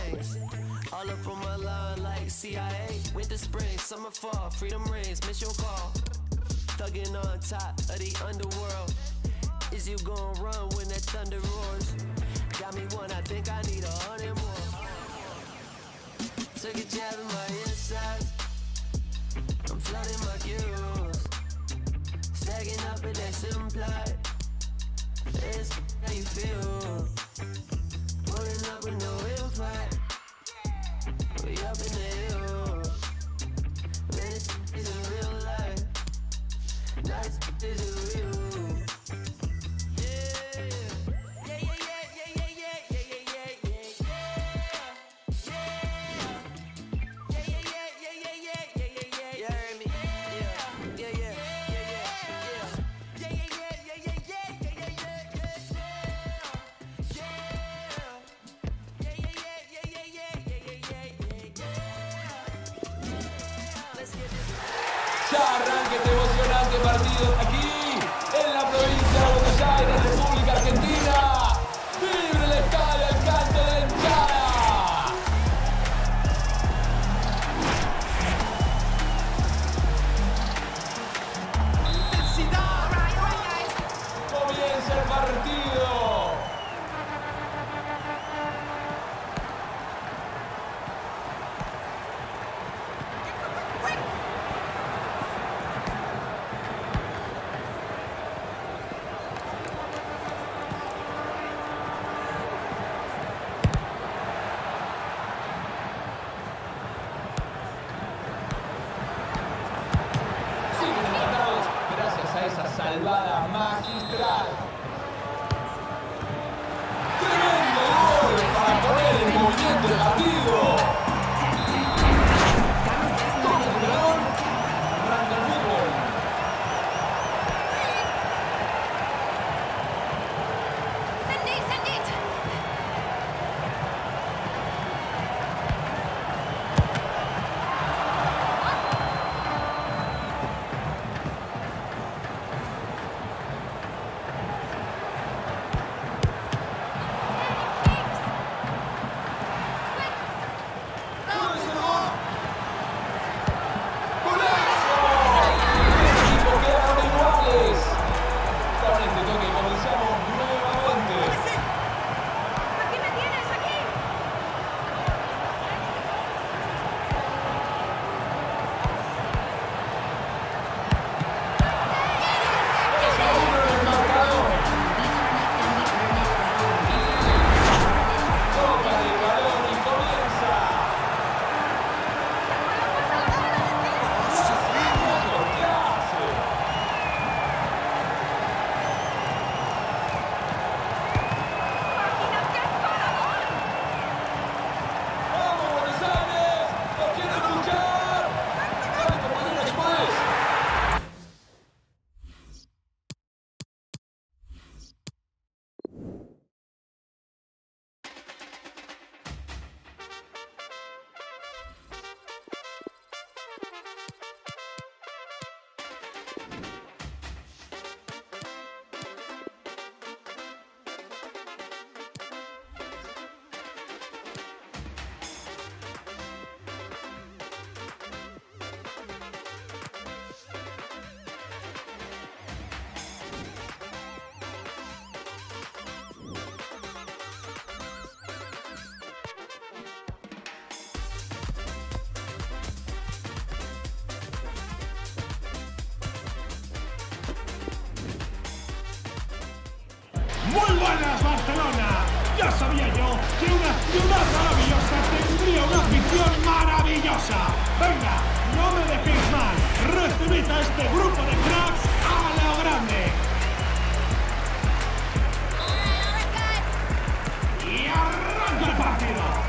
chains. All up on my line like CIA. Winter, spring, summer, fall, freedom rings, miss your call. Thugging on top of the underworld. Is you gonna run when that thunder roars? Got me one, I think I need a hundred more. Took a jab in my insides. I'm flooding my cues. Stacking up and that's implied. It's how you feel. Ya arranca este emocionante partido aquí en la provincia de Buenos Aires, República Argentina. Salvada magistral. Muy buenas, Barcelona. Ya sabía yo que una ciudad maravillosa tendría una afición maravillosa. Venga, no me dejéis mal. Recibid a este grupo de cracks a lo grande. Y arranca el partido.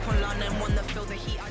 Keep on learning, wanna feel the heat.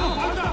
你个